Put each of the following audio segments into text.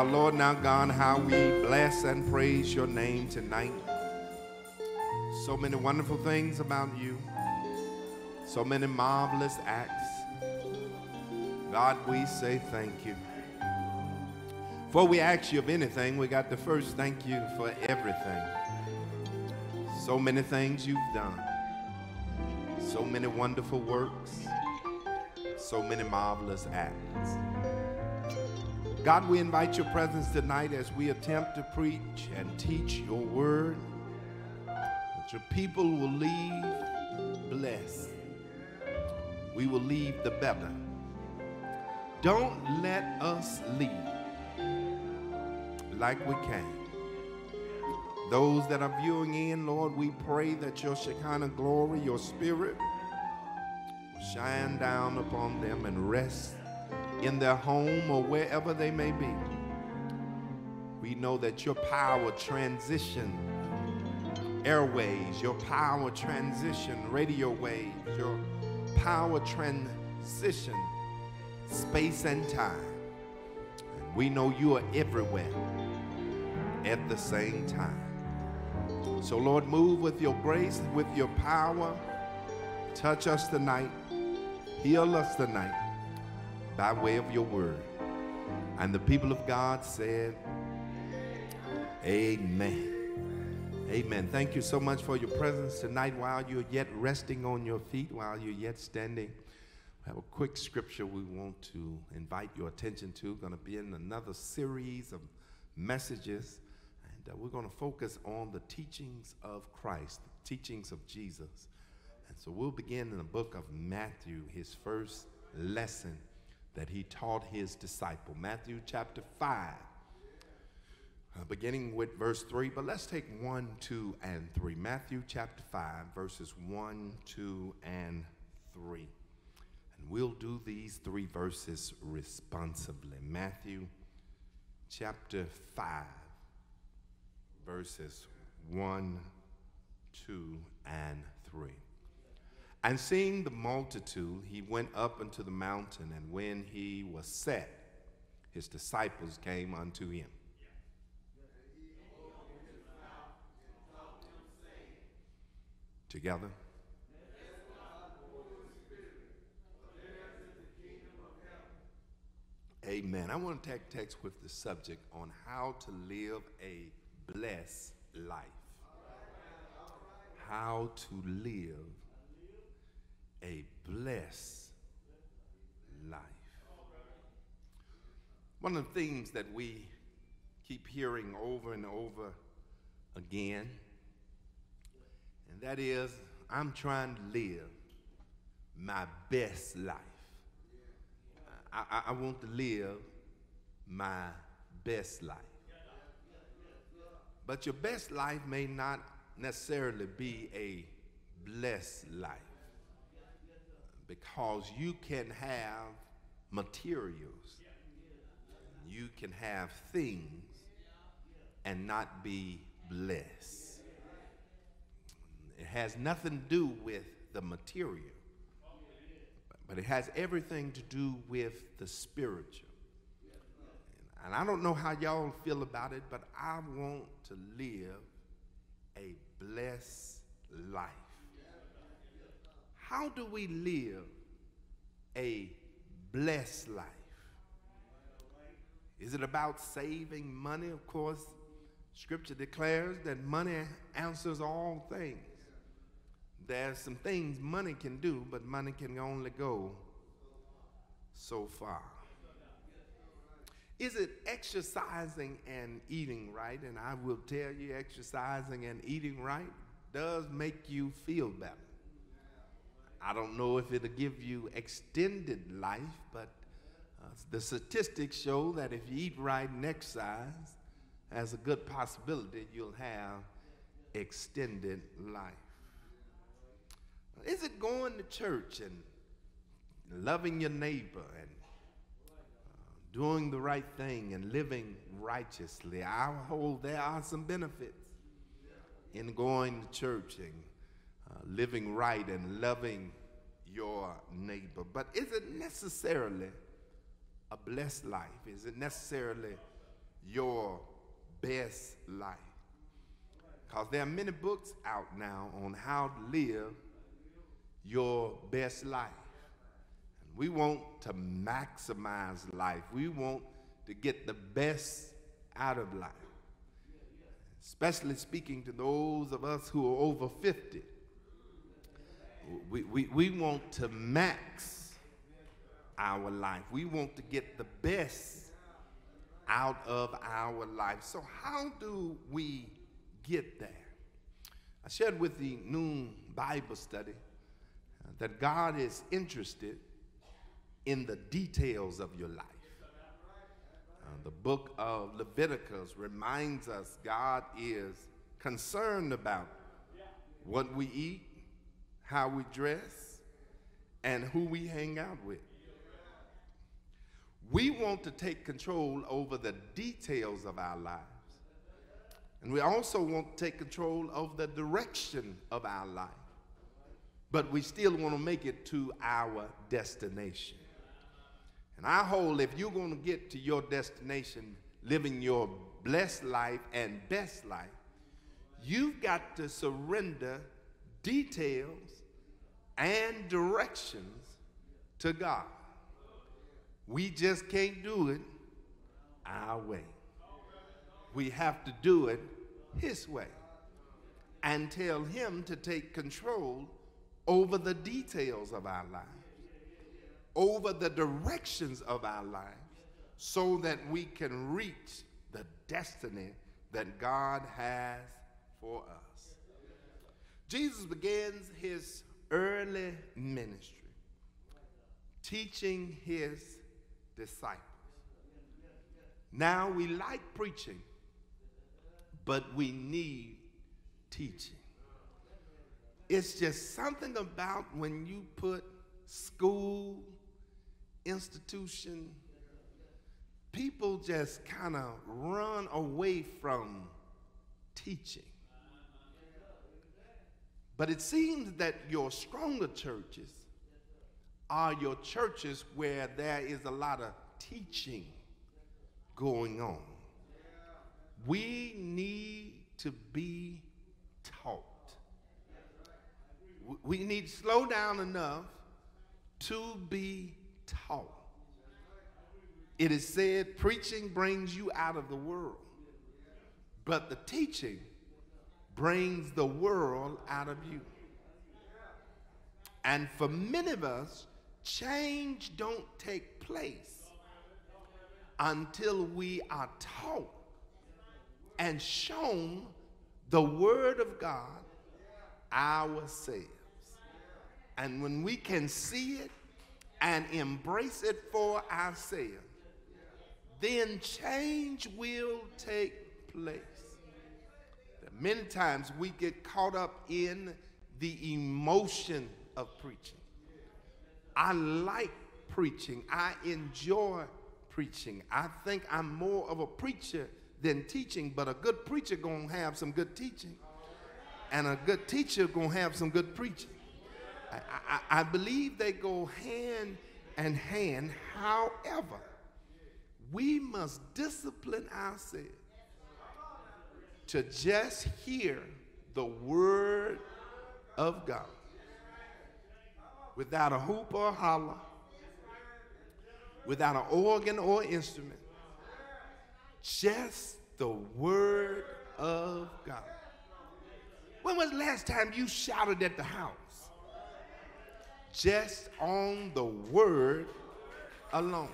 our Lord now God, how we bless and praise your name tonight. So many wonderful things about you, so many marvelous acts. God, we say thank you. Before we ask you of anything, we got to first thank you for everything. So many things you've done, so many wonderful works, so many marvelous acts. God, we invite your presence tonight as we attempt to preach and teach your word. That your people will leave blessed. We will leave the better. Don't let us leave like we came. Those that are viewing in, Lord, we pray that your Shekinah glory, your spirit, shine down upon them and rest in their home or wherever they may be. We know that your power transition airways, your power transition radio waves, your power transition space and time. And we know you are everywhere at the same time. So, Lord, move with your grace, with your power. Touch us tonight. Heal us tonight by way of your word. And the people of God said, Amen. Amen. Thank you so much for your presence tonight while you're yet resting on your feet, while you're yet standing. We have a quick scripture we want to invite your attention to. Going to be in another series of messages, and uh, we're going to focus on the teachings of Christ, the teachings of Jesus. And so we'll begin in the book of Matthew, his first lesson that he taught his disciple. Matthew chapter 5, uh, beginning with verse 3. But let's take 1, 2, and 3. Matthew chapter 5, verses 1, 2, and 3. And we'll do these three verses responsibly. Matthew chapter 5, verses 1, 2, and 3. And seeing the multitude, he went up into the mountain, and when he was set, his disciples came unto him. Together. Amen. I want to take text with the subject on how to live a blessed life. How to live a blessed life. One of the things that we keep hearing over and over again, and that is, I'm trying to live my best life. I, I, I want to live my best life. But your best life may not necessarily be a blessed life because you can have materials, you can have things and not be blessed. It has nothing to do with the material, but it has everything to do with the spiritual. And I don't know how y'all feel about it, but I want to live a blessed life. How do we live a blessed life? Is it about saving money? Of course, Scripture declares that money answers all things. There's some things money can do, but money can only go so far. Is it exercising and eating right? And I will tell you, exercising and eating right does make you feel better. I don't know if it'll give you extended life, but uh, the statistics show that if you eat right and exercise, there's a good possibility you'll have extended life. Is it going to church and loving your neighbor and uh, doing the right thing and living righteously? I hold there are some benefits in going to church and living right and loving your neighbor. But is it necessarily a blessed life? Is it necessarily your best life? Because there are many books out now on how to live your best life. And we want to maximize life. We want to get the best out of life. Especially speaking to those of us who are over 50. We, we, we want to max our life. We want to get the best out of our life. So, how do we get there? I shared with the noon Bible study uh, that God is interested in the details of your life. Uh, the book of Leviticus reminds us God is concerned about what we eat, how we dress, and who we hang out with. We want to take control over the details of our lives. And we also want to take control of the direction of our life. But we still want to make it to our destination. And I hold if you're going to get to your destination living your blessed life and best life, you've got to surrender details and directions to God. We just can't do it our way. We have to do it His way and tell Him to take control over the details of our lives, over the directions of our lives, so that we can reach the destiny that God has for us. Jesus begins his early ministry teaching his disciples. Now we like preaching, but we need teaching. It's just something about when you put school, institution, people just kind of run away from teaching. But it seems that your stronger churches are your churches where there is a lot of teaching going on. We need to be taught. We need to slow down enough to be taught. It is said preaching brings you out of the world, but the teaching brings the world out of you. And for many of us, change don't take place until we are taught and shown the word of God ourselves. And when we can see it and embrace it for ourselves, then change will take place. Many times we get caught up in the emotion of preaching. I like preaching. I enjoy preaching. I think I'm more of a preacher than teaching, but a good preacher gonna have some good teaching. And a good teacher gonna have some good preaching. I, I, I believe they go hand and hand. However, we must discipline ourselves to just hear the word of God without a hoop or a holler, without an organ or instrument, just the word of God. When was the last time you shouted at the house? Just on the word alone.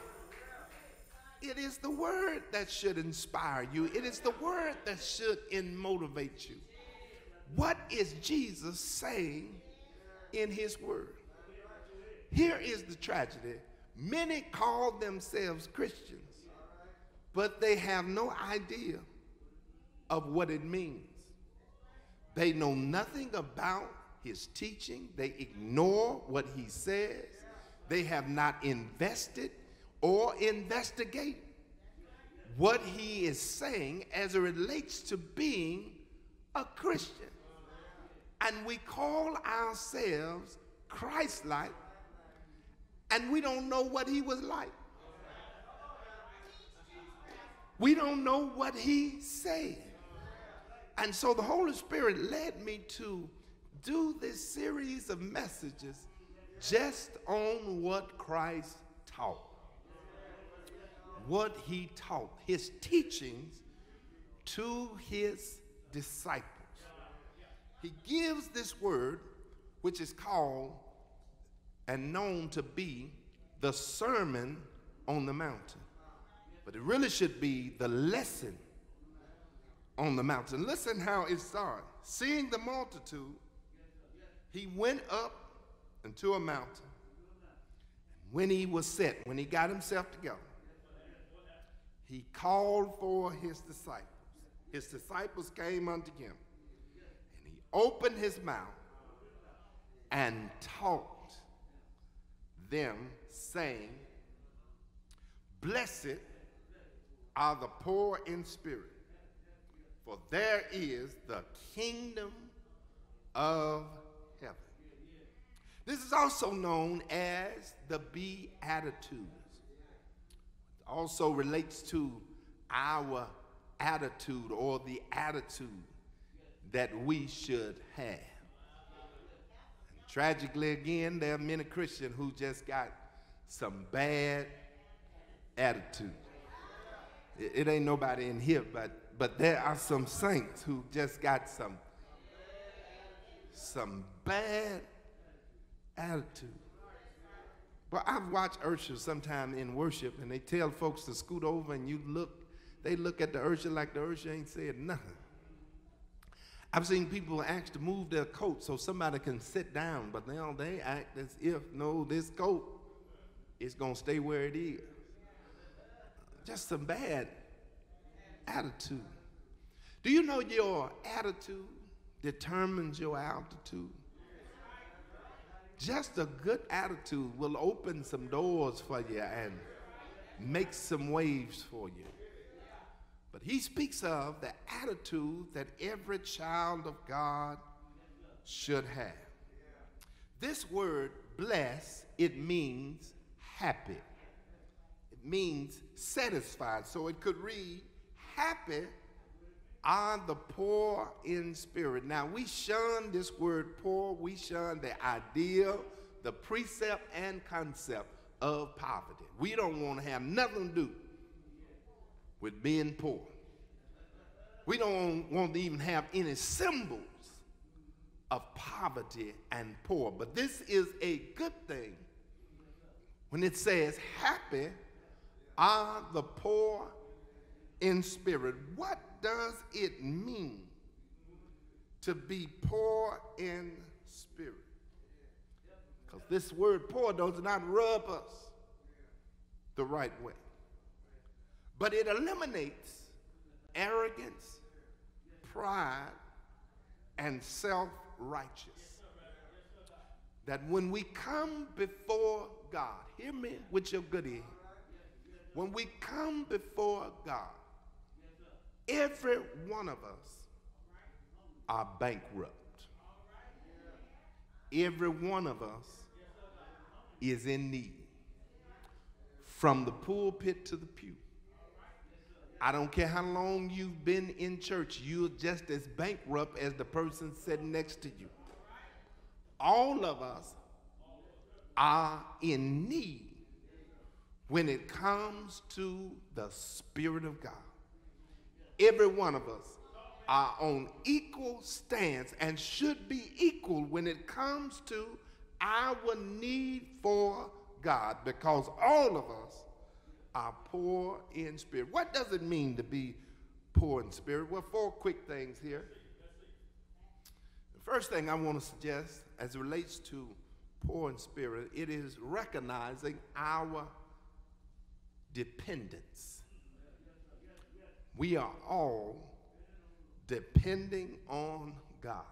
It is the word that should inspire you. It is the word that should motivate you. What is Jesus saying in his word? here is the tragedy many call themselves Christians, but they have no idea of what it means. They know nothing about his teaching, they ignore what he says, they have not invested or investigate what he is saying as it relates to being a Christian. And we call ourselves Christ like, and we don't know what he was like. We don't know what he said. And so the Holy Spirit led me to do this series of messages just on what Christ taught. What he taught, his teachings to his disciples. He gives this word, which is called and known to be the Sermon on the Mountain. But it really should be the lesson on the mountain. Listen how it started. Seeing the multitude, he went up into a mountain. When he was set, when he got himself together, he called for his disciples. His disciples came unto him, and he opened his mouth and taught them, saying, Blessed are the poor in spirit for there is the kingdom of heaven. This is also known as the Beatitudes. Also relates to our attitude or the attitude that we should have. And tragically, again, there are many Christians who just got some bad attitude. It, it ain't nobody in here, but but there are some saints who just got some some bad attitude. But I've watched ushers sometime in worship, and they tell folks to scoot over, and you look, they look at the usher like the usher ain't said nothing. I've seen people ask to move their coat so somebody can sit down, but now they act as if, no, this coat is going to stay where it is. Just some bad attitude. Do you know your attitude determines your altitude? Just a good attitude will open some doors for you and make some waves for you. But he speaks of the attitude that every child of God should have. This word, bless, it means happy. It means satisfied. So it could read, happy are the poor in spirit. Now, we shun this word poor, we shun the idea, the precept, and concept of poverty. We don't want to have nothing to do with being poor. We don't want to even have any symbols of poverty and poor. But this is a good thing when it says, Happy are the poor in spirit. What does it mean to be poor in spirit? Because this word poor does not rub us the right way. But it eliminates arrogance, pride, and self righteous. That when we come before God, hear me with your good ear. When we come before God, Every one of us are bankrupt. Every one of us is in need. From the pulpit to the pew. I don't care how long you've been in church, you're just as bankrupt as the person sitting next to you. All of us are in need when it comes to the Spirit of God every one of us are on equal stance and should be equal when it comes to our need for God because all of us are poor in spirit. What does it mean to be poor in spirit? Well, four quick things here. The first thing I want to suggest as it relates to poor in spirit, it is recognizing our dependence. We are all depending on God.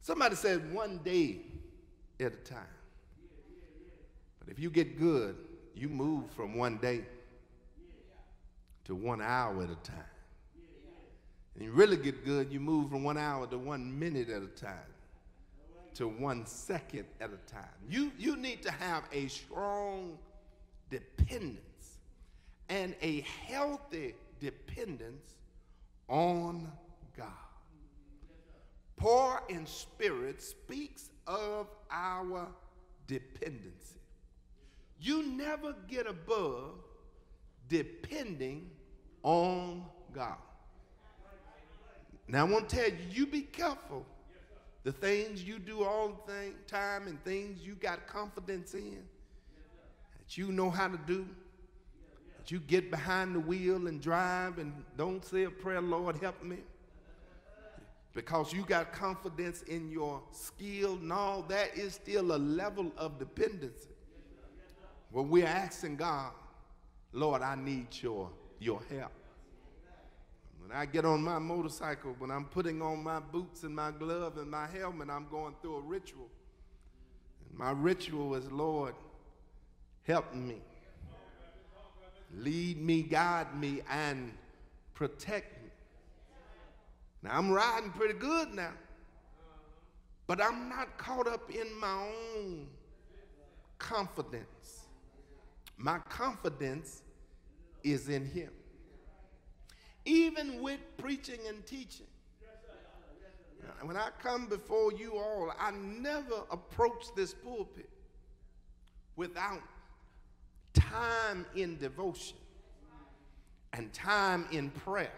Somebody said one day at a time. But if you get good, you move from one day to one hour at a time. And you really get good, you move from one hour to one minute at a time, to one second at a time. You, you need to have a strong dependence and a healthy dependence on God. Poor in spirit speaks of our dependency. You never get above depending on God. Now, I want to tell you, you be careful. The things you do all the time and things you got confidence in, that you know how to do, that you get behind the wheel and drive and don't say a prayer, Lord, help me. Because you got confidence in your skill. No, that is still a level of dependency. Well, we're asking God, Lord, I need your, your help. When I get on my motorcycle, when I'm putting on my boots and my glove and my helmet, I'm going through a ritual. And my ritual is, Lord, help me. Lead me, guide me, and protect me. Now, I'm riding pretty good now, but I'm not caught up in my own confidence. My confidence is in Him. Even with preaching and teaching. When I come before you all, I never approach this pulpit without time in devotion and time in prayer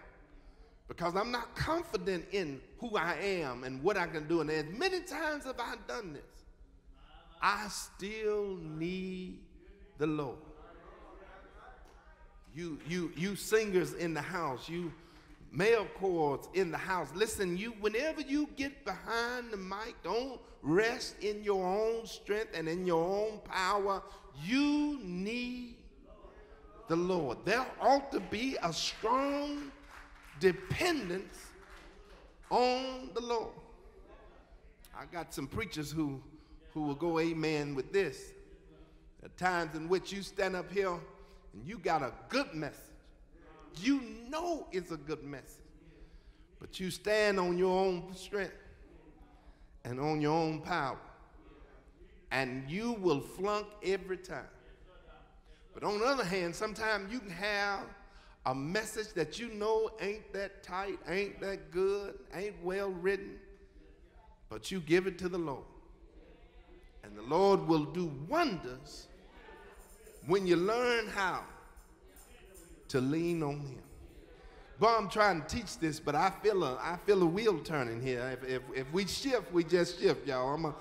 because I'm not confident in who I am and what I can do. And as many times have I done this, I still need the Lord. You, you, you singers in the house, you male chords in the house. Listen, you whenever you get behind the mic, don't rest in your own strength and in your own power. You need the Lord. There ought to be a strong dependence on the Lord. I got some preachers who who will go amen with this. At times in which you stand up here and you got a good message. You know it's a good message. But you stand on your own strength and on your own power. And you will flunk every time. But on the other hand, sometimes you can have a message that you know ain't that tight, ain't that good, ain't well written, but you give it to the Lord. And the Lord will do wonders when you learn how to lean on him. Boy, I'm trying to teach this, but I feel a, I feel a wheel turning here. If, if, if we shift, we just shift, y'all. I'm, a,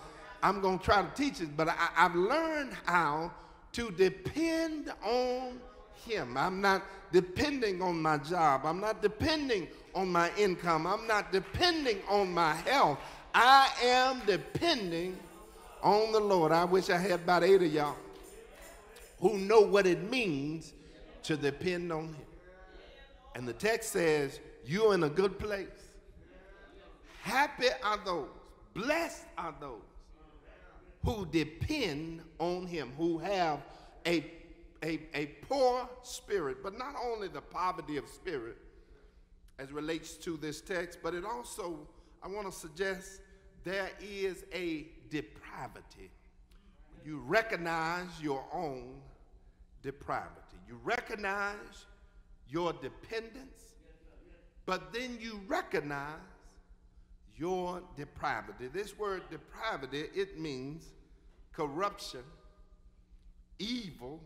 I'm going to try to teach it, but I, I've learned how to depend on him. I'm not depending on my job. I'm not depending on my income. I'm not depending on my health. I am depending on the Lord. I wish I had about eight of y'all who know what it means to depend on Him. And the text says, You're in a good place. Happy are those, blessed are those who depend on Him, who have a, a, a poor spirit, but not only the poverty of spirit as relates to this text, but it also, I want to suggest there is a depravity. You recognize your own depravity. You recognize your dependence, but then you recognize your depravity. This word depravity, it means corruption, evil,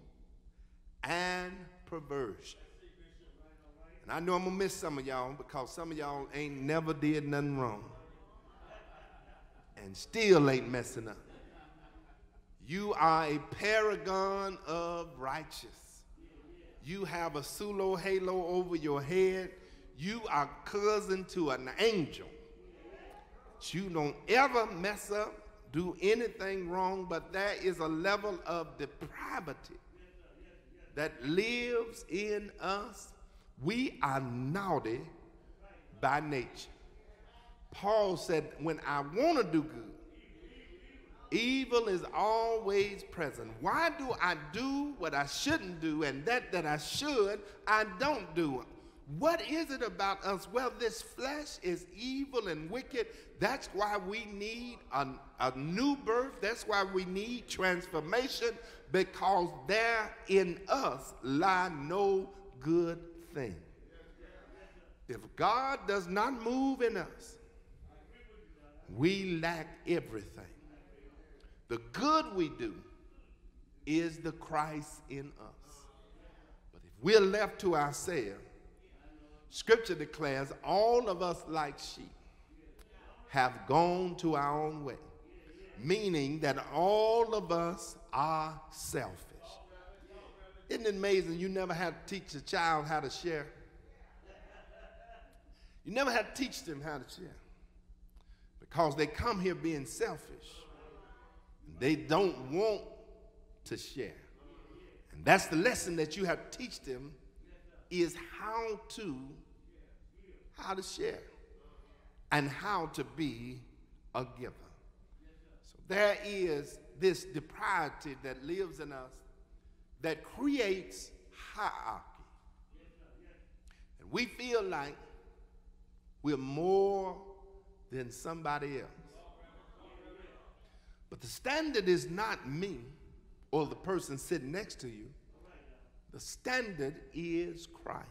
and perversion. And I know I'm gonna miss some of y'all because some of y'all ain't never did nothing wrong and still ain't messing up. You are a paragon of righteous. You have a sulo halo over your head. You are cousin to an angel. You don't ever mess up do anything wrong, but there is a level of depravity that lives in us. We are naughty by nature. Paul said, When I want to do good, evil is always present. Why do I do what I shouldn't do, and that that I should, I don't do? What is it about us? Well, this flesh is evil and wicked. That's why we need a, a new birth. That's why we need transformation, because there in us lie no good thing. If God does not move in us, we lack everything. The good we do is the Christ in us. But if we're left to ourselves, Scripture declares all of us, like sheep, have gone to our own way, meaning that all of us are selfish. Isn't it amazing you never had to teach a child how to share? You never had to teach them how to share because they come here being selfish. They don't want to share. And that's the lesson that you have to teach them is how to how to share and how to be a giver. So there is this depravity that lives in us that creates hierarchy. And we feel like we're more than somebody else. But the standard is not me or the person sitting next to you. The standard is Christ.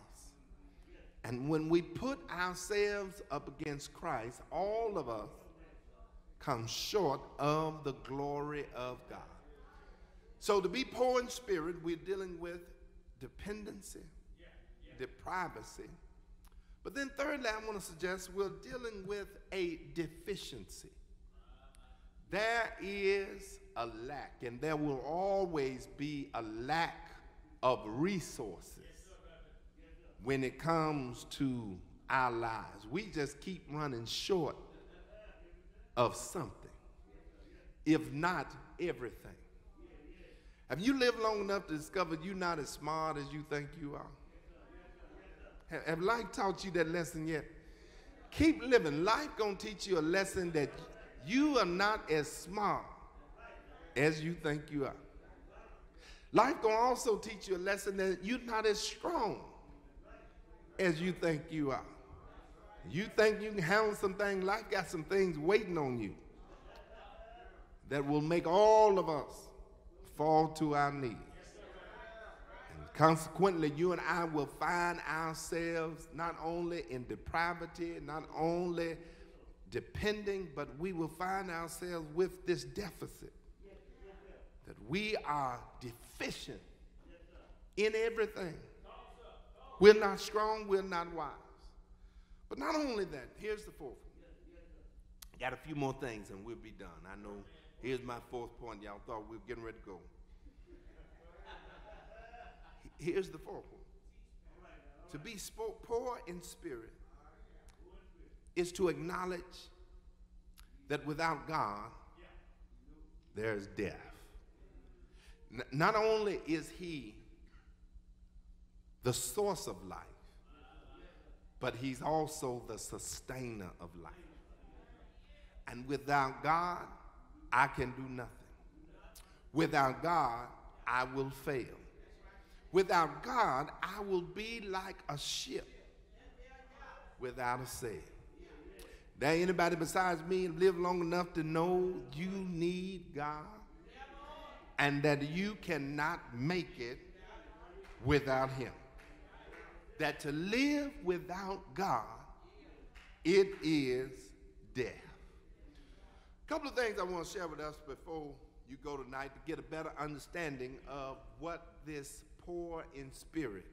And when we put ourselves up against Christ, all of us come short of the glory of God. So to be poor in spirit, we're dealing with dependency, depravity. But then thirdly, I want to suggest we're dealing with a deficiency. There is a lack, and there will always be a lack of resources when it comes to our lives. We just keep running short of something, if not everything. Have you lived long enough to discover you're not as smart as you think you are? Have life taught you that lesson yet? Keep living. Life gonna teach you a lesson that you are not as smart as you think you are. Life gonna also teach you a lesson that you're not as strong as you think you are. You think you can handle some things, life got some things waiting on you that will make all of us fall to our knees. And consequently, you and I will find ourselves not only in depravity, not only depending, but we will find ourselves with this deficit that we are deficient in everything. We're not strong, we're not wise. But not only that, here's the fourth one. Got a few more things and we'll be done. I know, here's my fourth point. Y'all thought we were getting ready to go. Here's the fourth one. To be poor in spirit is to acknowledge that without God, there's death. N- not only is He the source of life, but He's also the sustainer of life. And without God, I can do nothing. Without God, I will fail. Without God, I will be like a ship without a sail. There anybody besides me live long enough to know you need God and that you cannot make it without him. That to live without God, it is death. A couple of things I want to share with us before you go tonight to get a better understanding of what this poor in spirit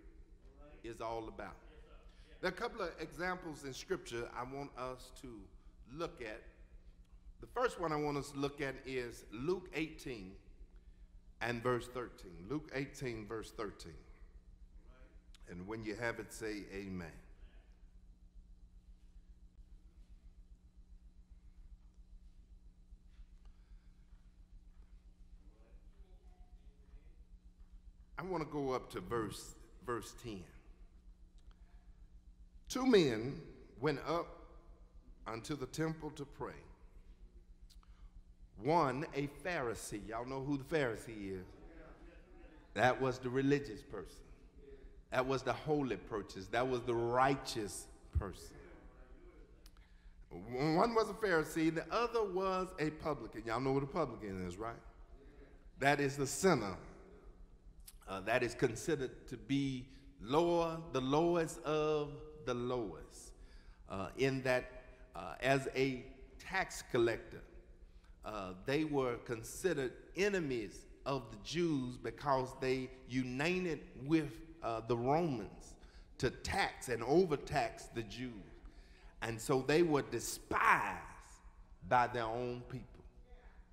is all about. There are a couple of examples in Scripture I want us to look at. The first one I want us to look at is Luke 18 and verse 13. Luke 18, verse 13. And when you have it, say amen. I want to go up to verse verse 10. Two men went up unto the temple to pray. One, a Pharisee. Y'all know who the Pharisee is? That was the religious person. That was the holy person. That was the righteous person. One was a Pharisee, the other was a publican. Y'all know what a publican is, right? That is the sinner. Uh, that is considered to be lower, the lowest of the lowest. Uh, in that, uh, as a tax collector, uh, they were considered enemies of the Jews because they united with uh, the Romans to tax and overtax the Jews. And so they were despised by their own people.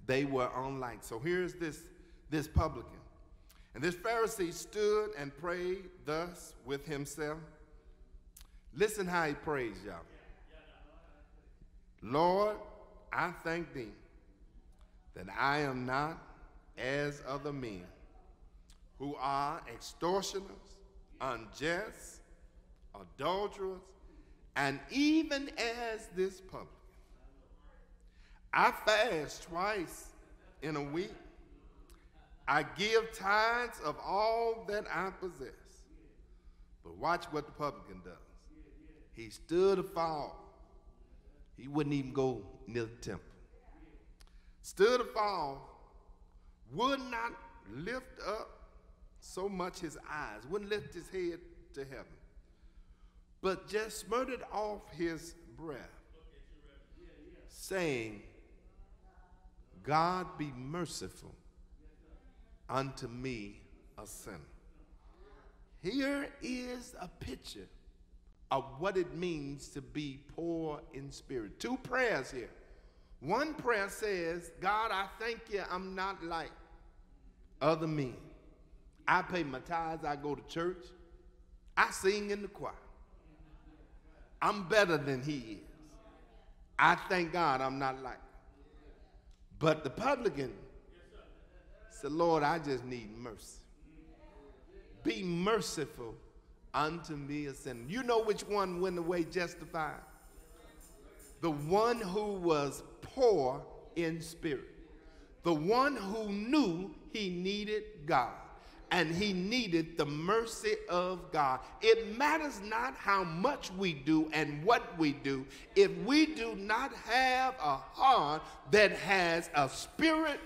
They were unlike. So here's this, this publican. And this Pharisee stood and prayed thus with himself. Listen how he prays, y'all. Lord, I thank thee that I am not as other men who are extortioners, unjust, adulterers, and even as this public. I fast twice in a week. I give tithes of all that I possess. But watch what the publican does. He stood afar. He wouldn't even go near the temple. Stood afar, would not lift up so much his eyes, wouldn't lift his head to heaven, but just smirted off his breath, saying, God be merciful unto me, a sinner. Here is a picture of what it means to be poor in spirit. Two prayers here. One prayer says, God, I thank you I'm not like other men. I pay my tithes, I go to church, I sing in the choir. I'm better than he is. I thank God I'm not like. But the publican said, Lord, I just need mercy. Be merciful unto me a sinner. You know which one went away justified? The one who was poor in spirit. The one who knew he needed God and he needed the mercy of God. It matters not how much we do and what we do, if we do not have a heart that has a spirit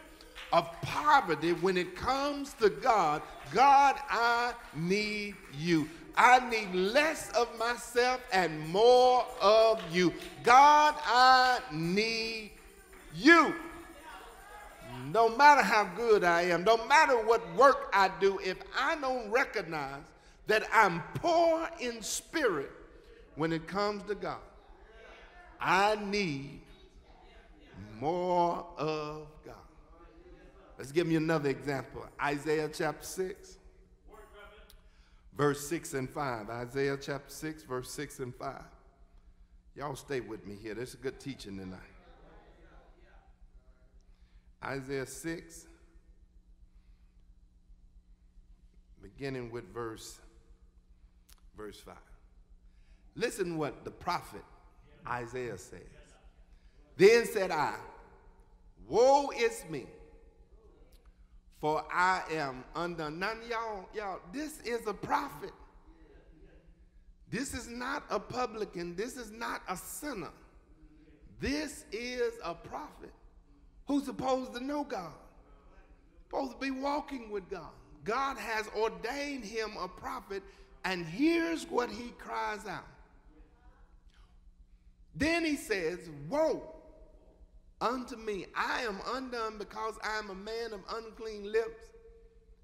of poverty when it comes to God, God, I need you. I need less of myself and more of you. God, I need you. No matter how good I am, no matter what work I do, if I don't recognize that I'm poor in spirit when it comes to God, I need more of God. Let's give me another example. Isaiah chapter 6, verse 6 and 5. Isaiah chapter 6, verse 6 and 5. Y'all stay with me here. This is good teaching tonight. Isaiah 6, beginning with verse, verse 5. Listen what the prophet Isaiah says. Then said I, Woe is me, for I am undone. Now, y'all, y'all, this is a prophet. This is not a publican. This is not a sinner. This is a prophet who's supposed to know God, supposed to be walking with God. God has ordained him a prophet, and here's what he cries out. Then he says, Woe unto me, I am undone because I am a man of unclean lips,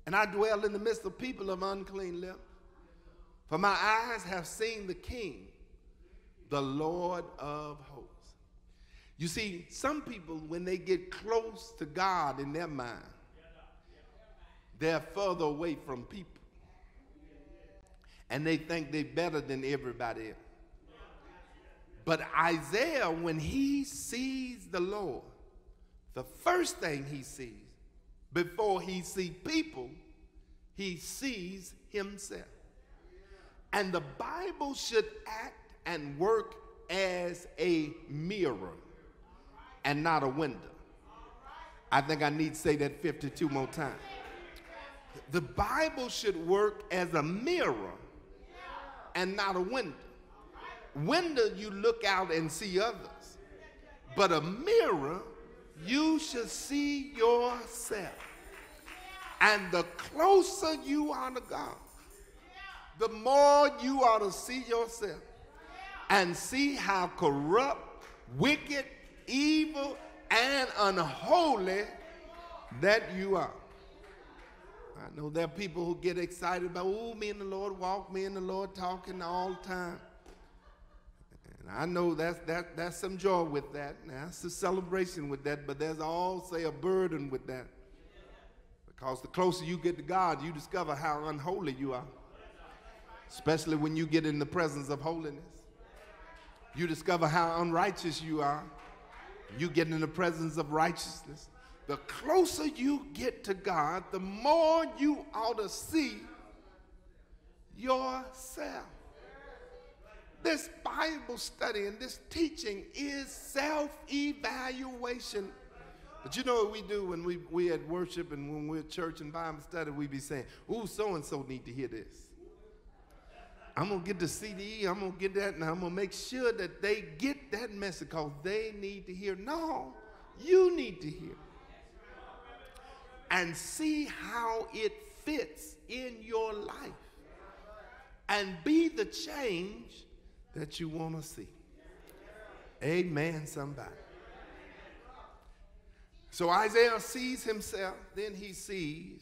and I dwell in the midst of people of unclean lips. For my eyes have seen the King, the Lord of hosts. You see, some people, when they get close to God in their mind, they're further away from people. And they think they're better than everybody else. But Isaiah, when he sees the Lord, the first thing he sees before he sees people, he sees himself. And the Bible should act and work as a mirror and not a window. I think I need to say that 52 more times. The Bible should work as a mirror and not a window. Window, you look out and see others, but a mirror, you should see yourself. And the closer you are to God, the more you ought to see yourself and see how corrupt, wicked, evil, and unholy that you are. I know there are people who get excited about, oh, me and the Lord walk, me and the Lord talking all the time. And I know that's, that, that's some joy with that. That's a celebration with that, but there's also a burden with that. Because the closer you get to God, you discover how unholy you are. Especially when you get in the presence of holiness. You discover how unrighteous you are. You get in the presence of righteousness. The closer you get to God, the more you ought to see yourself. This Bible study and this teaching is self evaluation but you know what we do when we, we at worship and when we're at church and Bible study, we be saying, ooh, so-and-so need to hear this. I'm going to get the CD, I'm going to get that, and I'm going to make sure that they get that message because they need to hear. No, you need to hear. And see how it fits in your life. And be the change that you want to see. Amen, somebody. So Isaiah sees himself, then he sees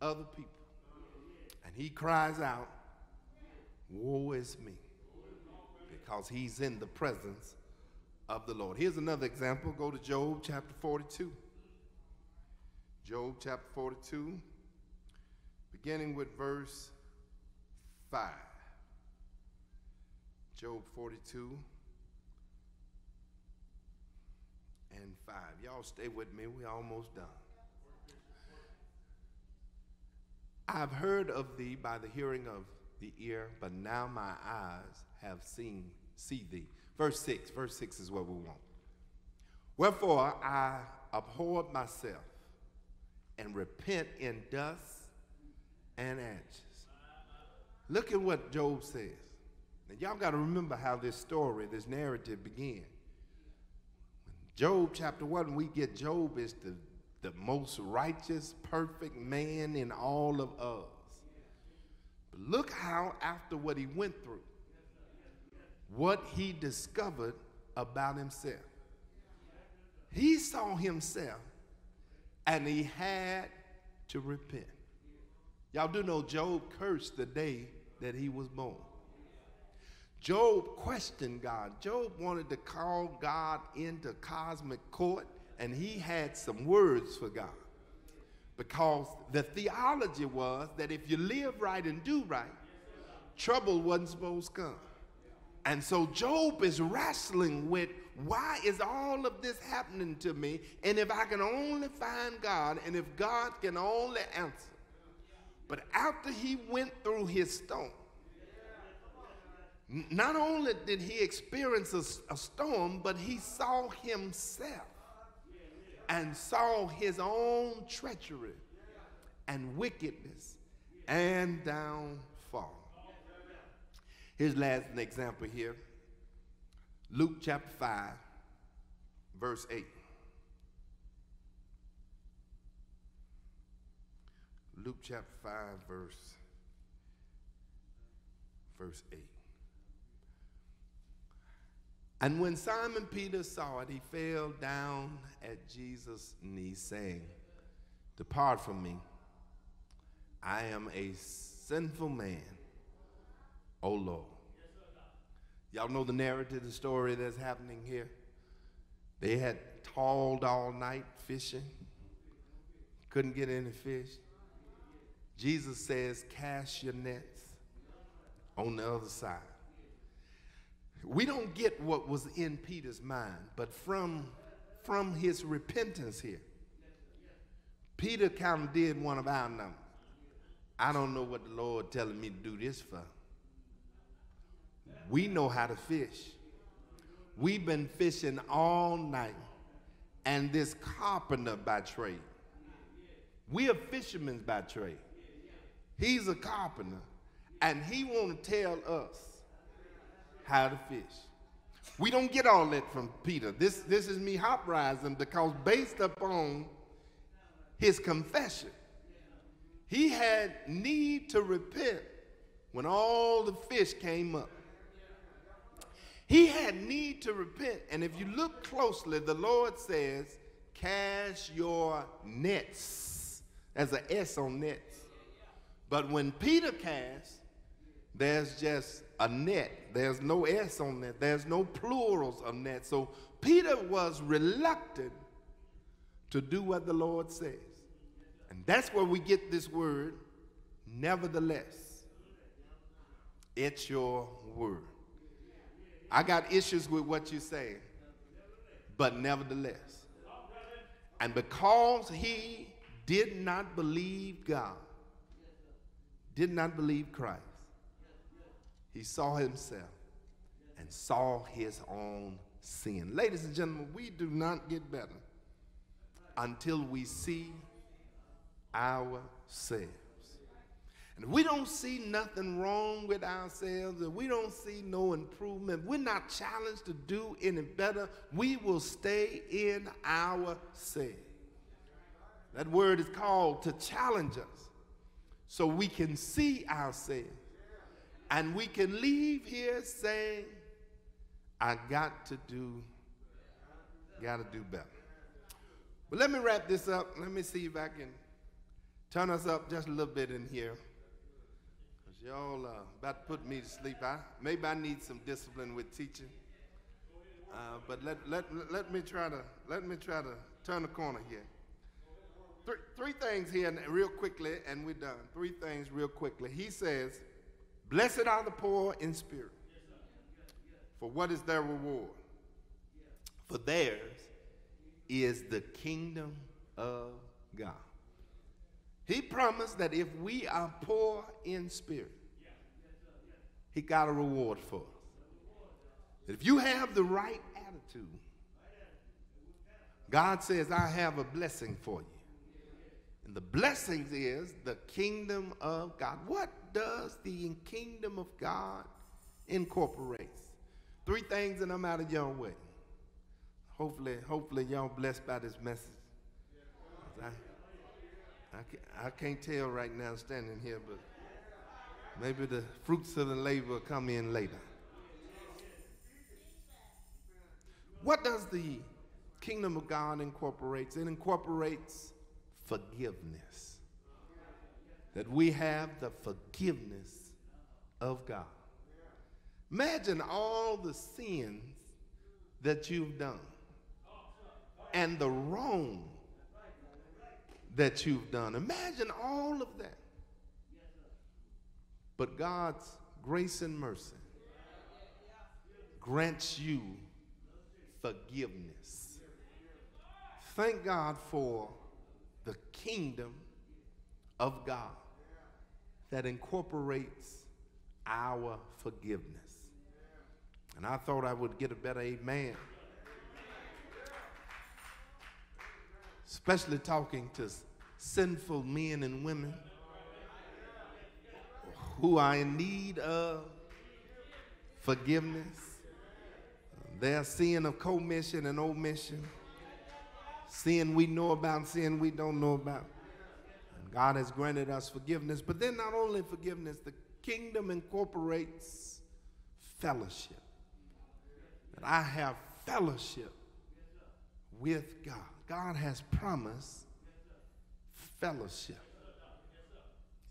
other people. And he cries out, Woe is me, because he's in the presence of the Lord. Here's another example. Go to Job chapter 42. Job chapter 42, beginning with verse 5. Job 42. and 5. Y'all stay with me. we're almost done. I've heard of thee by the hearing of the ear, but now my eyes have seen, see thee. Verse 6. Verse 6 is what we want. Wherefore I abhorred myself and repent in dust and ashes. Look at what Job says. Y'all got to remember how this story, this narrative began. Job chapter 1, we get Job is the, the most righteous, perfect man in all of Uz. But look how, after what he went through, what he discovered about himself. He saw himself and he had to repent. Y'all do know Job cursed the day that he was born. Job questioned God. Job wanted to call God into cosmic court, and he had some words for God. Because the theology was that if you live right and do right, trouble wasn't supposed to come. And so Job is wrestling with why is all of this happening to me? And if I can only find God, and if God can only answer. But after he went through his storm, not only did he experience a, a storm, but he saw himself and saw his own treachery and wickedness and downfall. Here's last an example here. Luke chapter 5, verse 8. Luke chapter 5, verse, verse 8. And when Simon Peter saw it, he fell down at Jesus' knees, saying, Depart from me. I am a sinful man, O Lord. Y'all know the narrative, the story that's happening here. They had toiled all night fishing, couldn't get any fish. Jesus says, Cast your nets on the other side. We don't get what was in Peter's mind, but from, from his repentance here, Peter kind of did one of our numbers. I don't know what the Lord telling me to do this for. We know how to fish. We've been fishing all night, and this carpenter by trade. We are fishermen by trade. He's a carpenter, and he want to tell us how to fish. We don't get all that from Peter. This, this is me hop rising because based upon his confession, he had need to repent when all the fish came up. He had need to repent. And if you look closely, the Lord says, cast your nets. There's an S on nets. But when Peter cast, there's just a net. There's no S on that. There's no plurals of net. So Peter was reluctant to do what the Lord says. And that's where we get this word, nevertheless. It's your word. I got issues with what you're saying, but nevertheless. And because he did not believe God, did not believe Christ, he saw himself and saw his own sin. Ladies and gentlemen, we do not get better until we see ourselves. And if we don't see nothing wrong with ourselves, if we don't see no improvement, we're not challenged to do any better, we will stay in ourselves. That word is called to challenge us so we can see ourselves. And we can leave here saying, I got to do, got to do better. But let me wrap this up. Let me see if I can turn us up just a little bit in here. Because y'all uh, about to put me to sleep. I, maybe I need some discipline with teaching. Uh, but let, let, let me try to let me try to turn the corner here. Three, three things here real quickly, and we're done. Three things real quickly. He says, Blessed are the poor in spirit, for what is their reward? For theirs is the kingdom of God. He promised that if we are poor in spirit, He got a reward for us. If you have the right attitude, God says, I have a blessing for you. And the blessings is the kingdom of God. What does the kingdom of God incorporate? Three things and I'm out of your way. Hopefully, hopefully y'all blessed by this message. I, I, can't, I can't tell right now standing here, but maybe the fruits of the labor come in later. What does the kingdom of God incorporate? It incorporates forgiveness. That we have the forgiveness of God. Imagine all the sins that you've done and the wrong that you've done. Imagine all of that. But God's grace and mercy grants you forgiveness. Thank God for the kingdom of God that incorporates our forgiveness. And I thought I would get a better amen. Especially talking to sinful men and women who are in need of forgiveness. Their sin of commission and omission sin we know about, sin we don't know about. God has granted us forgiveness. But then, not only forgiveness, the kingdom incorporates fellowship. That I have fellowship with God. God has promised fellowship.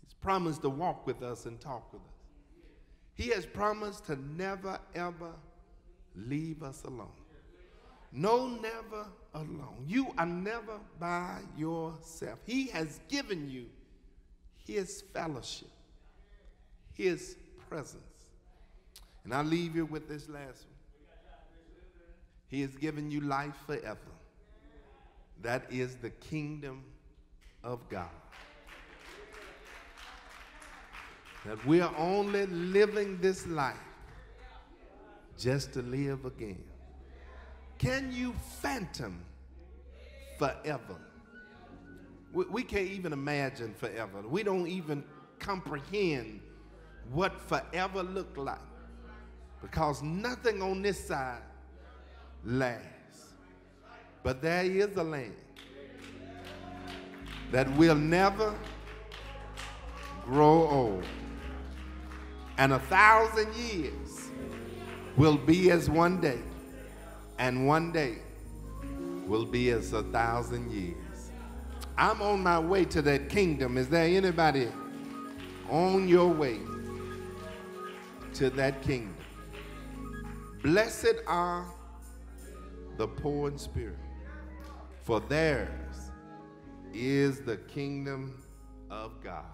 He's promised to walk with us and talk with us. He has promised to never, ever leave us alone. No, never alone. You are never by yourself. He has given you His fellowship, His presence. And I leave you with this last one. He has given you life forever. That is the kingdom of God. that we are only living this life just to live again. Can you phantom forever? We, we can't even imagine forever. We don't even comprehend what forever looked like because nothing on this side lasts. But there is a land that will never grow old. And a thousand years will be as one day, and one day will be as a thousand years. I'm on my way to that kingdom. Is there anybody on your way to that kingdom? Blessed are the poor in spirit, for theirs is the kingdom of God.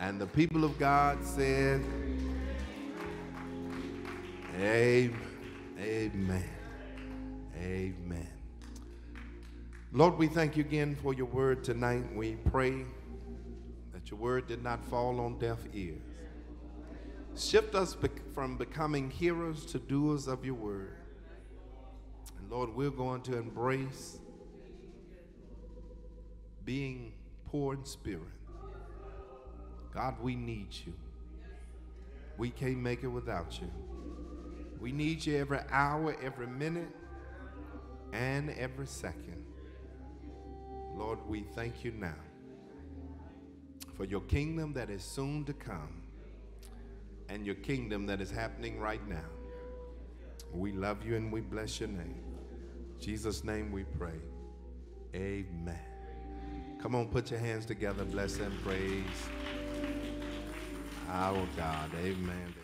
And the people of God said, Amen. Amen. Amen. Lord, we thank you again for your word tonight. We pray that your word did not fall on deaf ears. Shift us from becoming hearers to doers of your word. And Lord, we're going to embrace being poor in spirit. God, we need you. We can't make it without you. We need you every hour, every minute, and every second. Lord, we thank you now for your kingdom that is soon to come and your kingdom that is happening right now. We love you and we bless your name. In Jesus' name we pray. Amen. Come on, put your hands together, bless and praise our God. Amen.